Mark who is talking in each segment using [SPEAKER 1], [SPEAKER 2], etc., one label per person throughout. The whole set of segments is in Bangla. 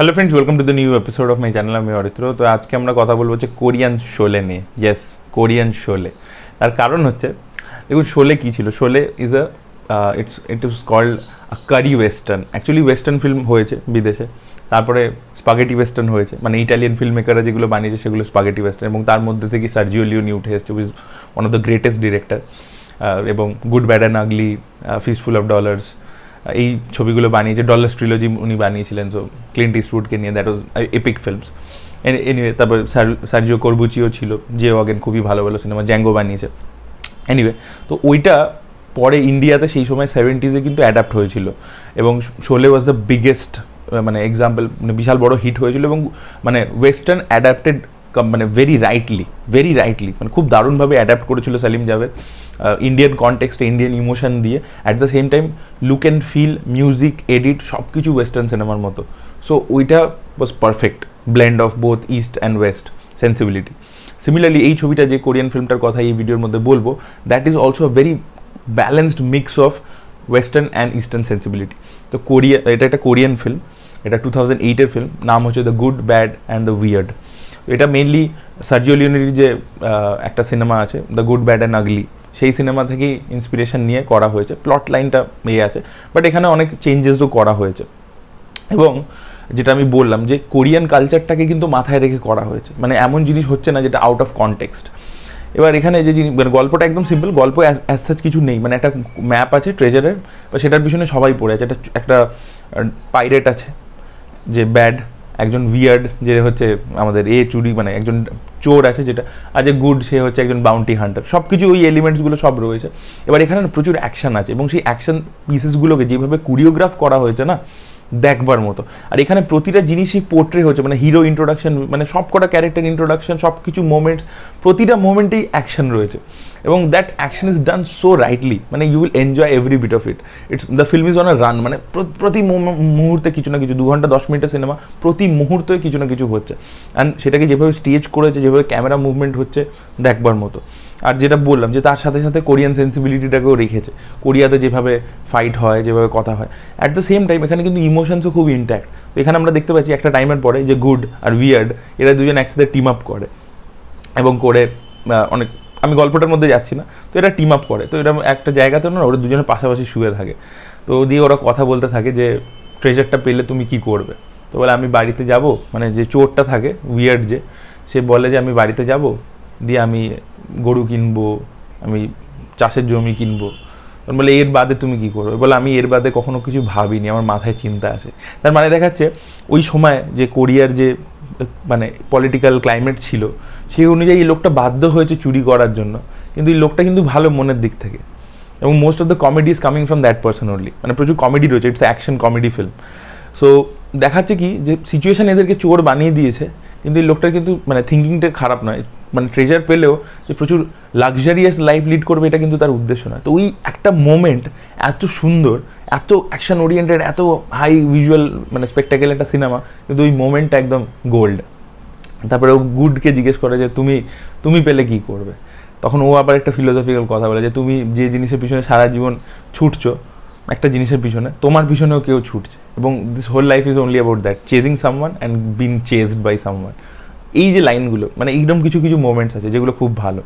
[SPEAKER 1] Hello friends welcome to the new episode of my channel আমি অরিত্র তো আজকে আমরা কথা বলব হচ্ছে কোরিয়ান শোলে নিয়ে। ইয়েস কোরিয়ান শোলে তার কারণ হচ্ছে, দেখুন শোলে কী ছিল? Sholay is a it's it is called a curry western actually western film হয়েছে বিদেশে। তারপরে স্পাগেটি ওয়েস্টার্ন হয়েছে। মানে ইটালিয়ান ফিল্ম মেকাররা যেগুলো বানিয়েছে সেগুলো স্পাগেটি ওয়েস্টার্ন এবং তার মধ্যে থেকে সার্জিও লিওনি উঠে এসছে was one of the greatest director এবং good bad and ugly fistful of dollars এই ছবিগুলো বানিয়েছে ডলার্স ট্রিলজি উনি বানিয়েছিলেন সো ক্লিন্ট ইস্টউডকে নিয়ে that was epic films anyway তারপর সার্জিও করবুচিও ছিল যে অগেন খুবই ভালো ভালো সিনেমা জ্যাঙ্গো বানিয়েছে। এনিওয়ে তো ওইটা পরে ইন্ডিয়াতে সেই সময় সেভেন্টিজে কিন্তু অ্যাডাপ্ট হয়েছিল। এবং শোলে ওয়াজ দ্য বিগেস্ট মানে এক্সাম্পল মানে বিশাল বড় হিট হয়েছিল এবং মানে ওয়েস্টার্ন অ্যাডাপ্টেড মানে ভেরি রাইটলি ভেরি রাইটলি মানে খুব দারুণভাবে অ্যাডাপ্ট করেছিল সালিম জাভেদ ইন্ডিয়ান কনটেক্সটে ইন্ডিয়ান ইমোশন দিয়ে at the same time look and feel music edit সব কিছু ওয়েস্টার্ন সিনেমার মতো। সো ওইটা was perfect blend of both east and west sensibility similarly এই ছবিটা যে কোরিয়ান ফিল্মটার কথা এই ভিডিওর মধ্যে বলব that is also a very balanced mix of western and eastern sensibility তো কোরিয়া এটা একটা কোরিয়ান ফিল্ম এটা টু থাউজেন্ড এইটের ফিল্ম নাম হচ্ছে the good bad and the weird এটা মেনলি সার্জিও লিওনেরির যে একটা সিনেমা আছে the good bad and ugly সেই সিনেমা থেকেই ইন্সপিরেশন নিয়ে করা হয়েছে। প্লট লাইনটা ইয়ে আছে। বাট এখানে অনেক চেঞ্জেসও করা হয়েছে। এবং যেটা আমি বললাম যে কোরিয়ান কালচারটাকে কিন্তু মাথায় রেখে করা হয়েছে। মানে এমন জিনিস হচ্ছে না যেটা আউট অফ কনটেক্সট এবার এখানে যে জিনিস মানে গল্পটা একদম সিম্পল গল্প অ্যাজ সাচ কিছু নেই। মানে একটা ম্যাপ আছে ট্রেজারের বা সেটার পিছনে সবাই পড়ে আছে। একটা একটা পাইরেট আছে, যে ব্যাড একজন উইয়ার্ড যে হচ্ছে আমাদের এ চুরি মানে একজন চোর আছে যেটা, আর যে গুড সে হচ্ছে একজন বাউন্টি হান্টার সব কিছু ওই এলিমেন্টসগুলো সব রয়েছে। এবার এখানে প্রচুর অ্যাকশন আছে এবং সেই অ্যাকশন পিসেসগুলোকে যেভাবে কোরিওগ্রাফ করা হয়েছে না, দেখবার মতো। আর এখানে প্রতিটা জিনিসই পোর্ট্রে হচ্ছে মানে হিরো ইন্ট্রোডাকশন মানে সব কটা ক্যারেক্টার ইন্ট্রোডাকশন সব কিছু মোমেন্টস প্রতিটা মোমেন্টেই অ্যাকশন রয়েছে। এবং that action is done so rightly মানে you will enjoy every bit of it it's the film is on a run মানে প্রতি মুহূর্তে কিছু না কিছু, দু ঘণ্টা, দশ মিনিটের সিনেমা প্রতি মুহূর্তে কিছু না কিছু হচ্ছে। অ্যান্ড সেটাকে যেভাবে স্টেজ করেছে, যেভাবে ক্যামেরা মুভমেন্ট হচ্ছে, দেখবার মতো। আর যেটা বললাম যে তার সাথে সাথে কোরিয়ান সেন্সিবিলিটিটাকেও রেখেছে। কোরিয়াতে যেভাবে ফাইট হয়, যেভাবে কথা হয়। অ্যাট দ্য সেম টাইম এখানে কিন্তু ইমোশনসও খুব ইন্ট্যাক্ট তো এখানে আমরা দেখতে পাচ্ছি একটা টাইমের পরে যে গুড আর উইয়ার্ড এরা দুজন একসাথে টিম আপ করে। এবং করে অনেক আমি গল্পটার মধ্যে যাচ্ছি না। তো এরা টিম আপ করে। তো এরা একটা জায়গাতে না ওরা দুজনে পাশাপাশি শুয়ে থাকে। তো দিয়ে ওরা কথা বলতে থাকে যে ট্রেজারটা পেলে তুমি কি করবে? তো বলে, আমি বাড়িতে যাব। মানে যে চোরটা থাকে উইয়ার্ড যে, সে বলে যে, আমি বাড়িতে যাব। দিয়ে আমি গরু কিনবো, আমি চাষের জমি কিনবো। বলে, এর বাদে তুমি কি করবে? বলে, আমি এর বাদে কখনো কিছু ভাবিনি। আমার মাথায় চিন্তা আছে। তার মানে দেখাচ্ছে, ওই সময় যে কোরিয়ার যে মানে পলিটিক্যাল ক্লাইমেট ছিল, সেই অনুযায়ী এই লোকটা বাধ্য হয়েছে চুরি করার জন্য। কিন্তু এই লোকটা কিন্তু ভালো মনের দিক থেকে। এবং most of the comedy is coming from that person only মানে প্রচুর কমেডি রয়েছে it's action comedy film so দেখাচ্ছে কি যে সিচুয়েশান এদেরকে চোর বানিয়ে দিয়েছে, কিন্তু এই লোকটার কিন্তু মানে থিঙ্কিংটা খারাপ নয়। মানে ট্রেজার পেলেও যে প্রচুর লাক্সারিয়াস লাইফ লিড করবে, এটা কিন্তু তার উদ্দেশ্য না তো ওই একটা মোমেন্ট এত সুন্দর এত অ্যাকশন ওরিয়েন্টেড এত হাই ভিজুয়াল মানে স্পেকটাকেল একটা সিনেমা কিন্তু ওই মোমেন্টটা একদম গোল্ড তারপরে ও গুডকে জিজ্ঞেস করে যে, তুমি তুমি পেলে কি করবে? তখন ও আবার একটা ফিলোসফিক্যাল কথা বলে যে, তুমি যে জিনিসের পিছনে সারা জীবন ছুটছো, একটা জিনিসের পিছনে, তোমার পিছনেও কেউ ছুটছে। এবং this whole life is only about that chasing someone and being chased by someone এই যে লাইনগুলো মানে এইরকম কিছু কিছু মোমেন্টস আছে যেগুলো খুব ভালো।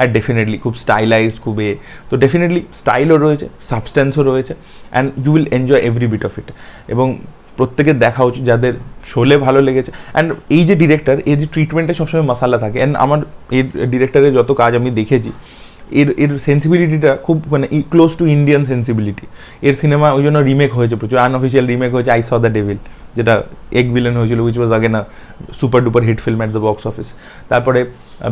[SPEAKER 1] আর ডেফিনেটলি খুব স্টাইলাইজড খুব এ, তো ডেফিনেটলি স্টাইলও রয়েছে সাবস্টেন্সও রয়েছে and you will enjoy every bit of it এবং প্রত্যেকের দেখা উচিত যাদের শোলে ভালো লেগেছে। অ্যান্ড এই যে ডিরেক্টর এই যে ট্রিটমেন্টে সবসময় মশালা থাকে অ্যান্ড আমার এর ডিরেক্টরের যত কাজ আমি দেখেছি, এর এর সেন্সিবিলিটিটা খুব মানে ক্লোজ টু ইন্ডিয়ান সেন্সিবিলিটি এর সিনেমা ওই জন্য রিমেক হয়েছে প্রচুর আনঅফিসিয়াল রিমেক হয়েছে আই স দ্য ডেভিল যেটা এগ ভিলেন হয়েছিল which was again a super duper hit film at the box office তারপরে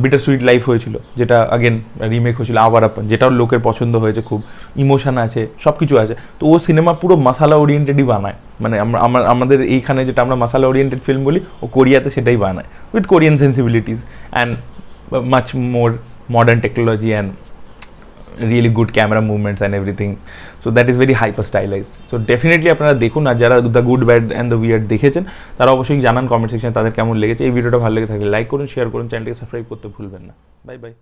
[SPEAKER 1] বিটার সুইট লাইফ হয়েছিল, যেটা আগেন রিমেক হয়েছিল, আবার আপন যেটাও লোকের পছন্দ হয়েছে, খুব ইমোশন আছে সব কিছু আছে। তো ও সিনেমা পুরো মশালা ওরিয়েন্টেডই বানায়। মানে আমরা আমাদের এইখানে যেটা আমরা মশালা ওরিয়েন্টেড ফিল্ম বলি, ও কোরিয়াতে সেটাই বানায় with Korean sensibilities and much more modern technology and really good camera movements and everything. So that is very hyper stylized so definitely আপনারা দেখুন, আর যারা the good bad and the weird দেখেছেন, তারা অবশ্যই জানান কমেন্ট সেকশনে তাদের কেমন লেগেছে। এই ভিডিওটা ভালো লেগে থাকলে লাইক করুন শেয়ার করুন চ্যানেলটিকে সাবস্ক্রাইব করতে ভুলবেন না। Bye bye